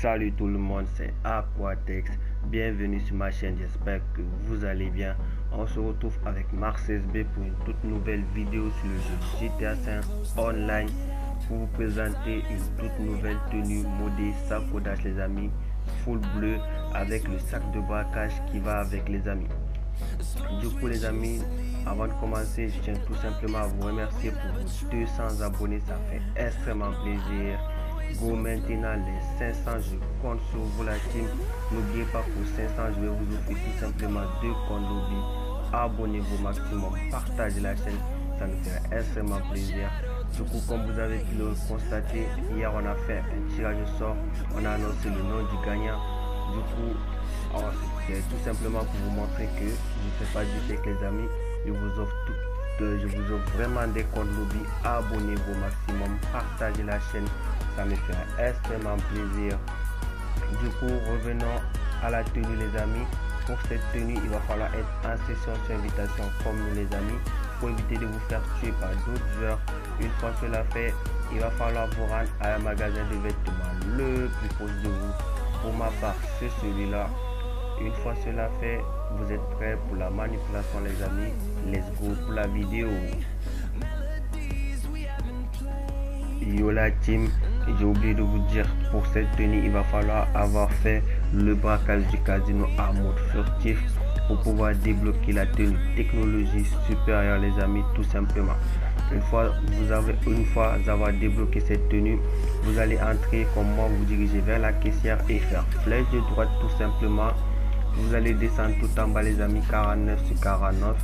Salut tout le monde, c'est Aquatex. Bienvenue sur ma chaîne, j'espère que vous allez bien. On se retrouve avec Mars SB pour une toute nouvelle vidéo sur le jeu GTA 5 Online pour vous présenter une toute nouvelle tenue modée sacoudage les amis, full bleu avec le sac de braquage qui va avec les amis. Du coup les amis, avant de commencer, je tiens tout simplement à vous remercier pour vos 200 abonnés, ça fait extrêmement plaisir. Go maintenant les 500, je compte sur vous la team. N'oubliez pas pour 500, je vais vous offrir tout simplement deux comptes lobby. Abonnez-vous maximum, partagez la chaîne, ça nous fait extrêmement plaisir. Du coup, comme vous avez pu le constater, hier on a fait un tirage au sort, on a annoncé le nom du gagnant. Du coup, c'est tout simplement pour vous montrer que je ne fais pas du avec les amis, je vous offre tout je vous offre vraiment des comptes lobby. Abonnez-vous maximum, partagez la chaîne, ça me fait extrêmement plaisir. Du coup, revenons à la tenue, les amis. Pour cette tenue, il va falloir être en session sur invitation comme nous, les amis, pour éviter de vous faire tuer par d'autres joueurs. Une fois cela fait, il va falloir vous rendre à un magasin de vêtements le plus proche de vous. Pour ma part, c'est celui-là. Une fois cela fait, vous êtes prêts pour la manipulation les amis? Let's go pour la vidéo. Yo la team, j'ai oublié de vous dire pour cette tenue, il va falloir avoir fait le braquage du casino à mode furtif pour pouvoir débloquer la tenue technologie supérieure les amis tout simplement. Une fois vous avez une fois avoir débloqué cette tenue, vous allez entrer comme moi, vous diriger vers la caissière et faire flèche de droite tout simplement vous allez descendre tout en bas les amis 49 sur 49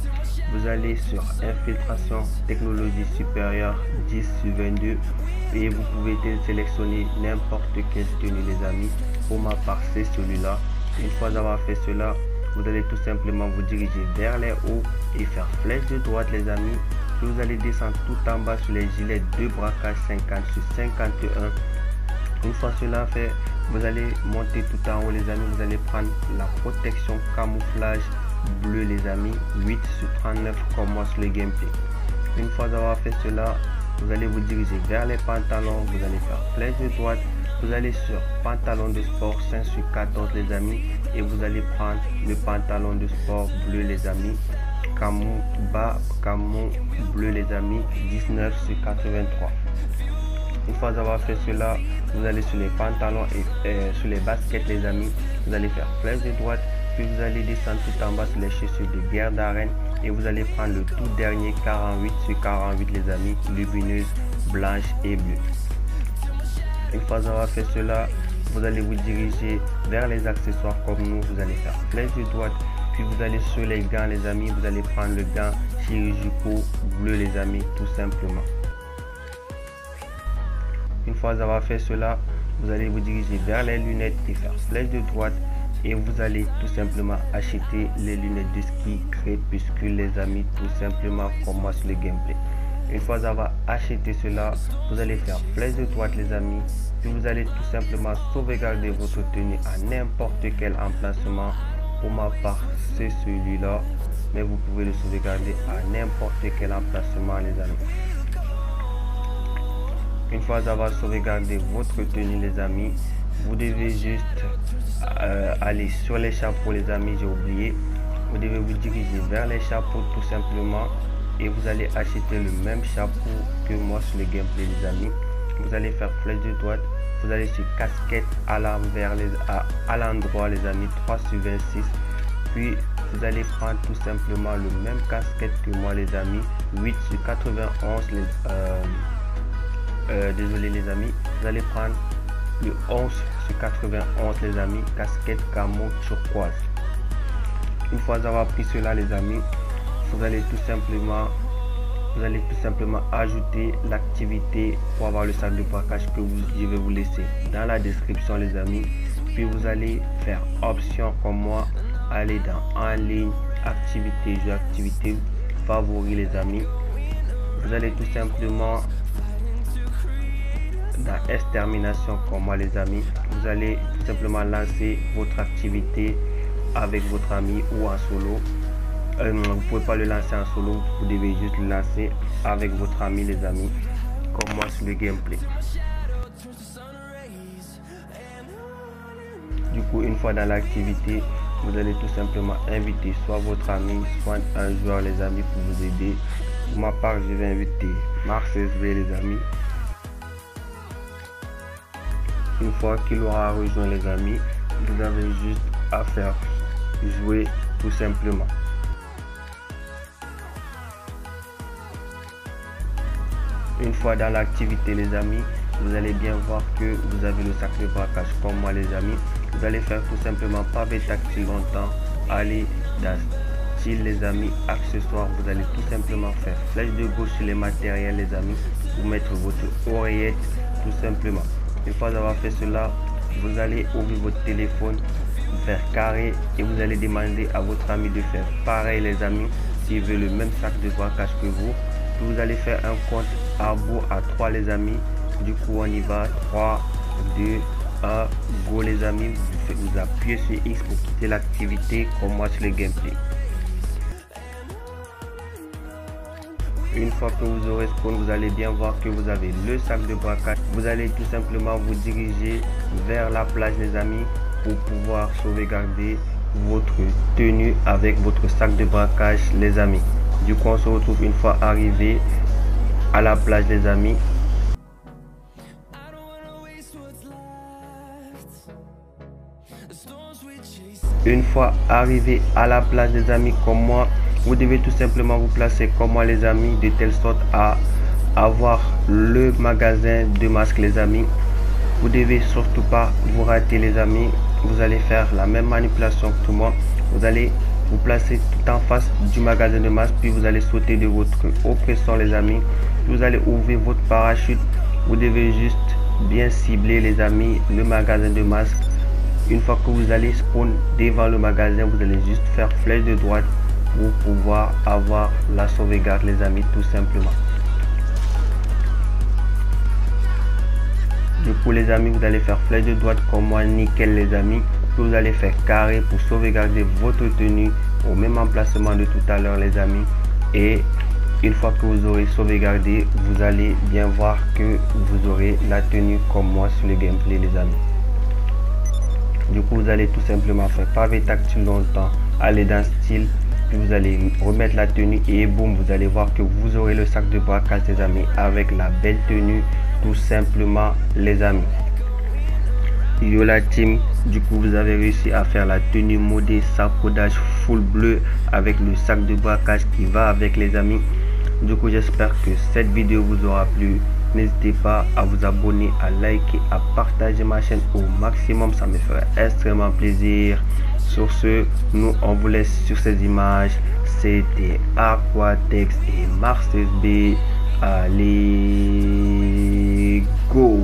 vous allez sur infiltration technologie supérieure 10 sur 22 et vous pouvez sélectionner n'importe quelle tenue les amis. Pour ma part c'est celui-là. Une fois avoir fait cela vous allez tout simplement vous diriger vers les hauts et faire flèche de droite les amis. Vous allez descendre tout en bas sur les gilets de braquage 50 sur 51 une fois cela fait, vous allez monter tout en haut les amis. Vous allez prendre la protection camouflage bleu les amis. 8 sur 39 comme moi sur le gameplay. Une fois avoir fait cela, vous allez vous diriger vers les pantalons. Vous allez faire flèche de droite. Vous allez sur pantalon de sport 5 sur 14 les amis. Et vous allez prendre le pantalon de sport bleu les amis. Camo bas, camo bleu les amis. 19 sur 83. Une fois avoir fait cela, vous allez sur les pantalons et sur les baskets les amis. Vous allez faire flèche de droite, puis vous allez descendre tout en bas sur les chaussures de guerre d'arène et vous allez prendre le tout dernier 48 sur 48 les amis, lumineuse, blanche et bleue. Une fois avoir fait cela, vous allez vous diriger vers les accessoires comme nous. Vous allez faire flèche de droite, puis vous allez sur les gants les amis. Vous allez prendre le gant chirurgicaux bleu les amis, tout simplement. Une fois avoir fait cela, vous allez vous diriger vers les lunettes et faire flèche de droite et vous allez tout simplement acheter les lunettes de ski crépuscule les amis tout simplement comme moi sur le gameplay. Une fois avoir acheté cela, vous allez faire flèche de droite les amis puis vous allez tout simplement sauvegarder votre tenue à n'importe quel emplacement. Pour ma part, c'est celui-là, mais vous pouvez le sauvegarder à n'importe quel emplacement les amis. Une fois avoir sauvegardé votre tenue les amis, vous devez juste euh, aller sur les chapeaux les amis, j'ai oublié. Vous devez vous diriger vers les chapeaux tout simplement et vous allez acheter le même chapeau que moi sur le gameplay les amis. Vous allez faire flèche de droite, vous allez sur casquette à les à, l'endroit les amis 3 sur 26 puis vous allez prendre tout simplement le même casquette que moi les amis 8 sur 91 les, euh, euh, désolé les amis, vous allez prendre le 11 sur 91 les amis, casquette camo turquoise. Une fois avoir pris cela les amis, vous allez tout simplement vous allez tout simplement ajouter l'activité pour avoir le sac de braquage que vous, je vais vous laisser dans la description les amis. Puis vous allez faire option comme moi, aller dans en ligne, activité, jeu, activité, favori les amis. Vous allez tout simplement dans extermination comme moi les amis vous allez tout simplement lancer votre activité avec votre ami ou en solo euh, vous pouvez pas le lancer en solo vous devez juste le lancer avec votre ami les amis comme moi sur le gameplay Du coup, une fois dans l'activité, vous allez tout simplement inviter soit votre ami, soit un joueur, les amis, pour vous aider. Pour ma part, je vais inviter Marcel V, les amis. Une fois qu'il aura rejoint les amis, vous avez juste à faire jouer tout simplement. Une fois dans l'activité les amis, vous allez bien voir que vous avez le sacré braquage comme moi les amis. Vous allez faire tout simplement pavé tactile longtemps. Allez dans style les amis, accessoires. Vous allez tout simplement faire flèche de gauche sur les matériels les amis. Vous mettre votre oreillette tout simplement. Une fois avoir fait cela, vous allez ouvrir votre téléphone, faire carré et vous allez demander à votre ami de faire pareil les amis s'il veut le même sac de braquage que vous. Vous allez faire un compte à vous à 3 les amis. Du coup on y va. 3, 2, 1, go les amis. Vous, vous appuyez sur X pour quitter l'activité comme moi sur le gameplay. Une fois que vous aurez spawn, vous allez bien voir que vous avez le sac de braquage. Vous allez tout simplement vous diriger vers la plage les amis pour pouvoir sauvegarder votre tenue avec votre sac de braquage les amis. Du coup on se retrouve une fois arrivé à la plage les amis. Une fois arrivé à la plage des amis comme moi, vous devez tout simplement vous placer comme moi les amis de telle sorte à avoir le magasin de masques les amis. Vous devez surtout pas vous rater les amis. Vous allez faire la même manipulation que tout le monde. Vous allez vous placer tout en face du magasin de masques puis vous allez sauter de votre oppresseur les amis. Vous allez ouvrir votre parachute. Vous devez juste bien cibler les amis le magasin de masques une fois que vous allez spawn devant le magasin, vous allez juste faire flèche de droite pour pouvoir avoir la sauvegarde les amis tout simplement. Du coup les amis, vous allez faire flèche de droite comme moi, nickel les amis. Vous allez faire carré pour sauvegarder votre tenue au même emplacement de tout à l'heure les amis. Et une fois que vous aurez sauvegardé, vous allez bien voir que vous aurez la tenue comme moi sur le gameplay les amis. Du coup, vous allez tout simplement faire pavé tactile longtemps, aller dans style, puis vous allez remettre la tenue et boum, vous allez voir que vous aurez le sac de braquage les amis avec la belle tenue, tout simplement les amis. Yo la team, du coup vous avez réussi à faire la tenue modée saccodage full bleu avec le sac de braquage qui va avec les amis. Du coup j'espère que cette vidéo vous aura plu. N'hésitez pas à vous abonner, à liker, à partager ma chaîne au maximum. Ça me ferait extrêmement plaisir. Sur ce, nous on vous laisse sur ces images. C'était Aquatex et Mars B. Allez, go!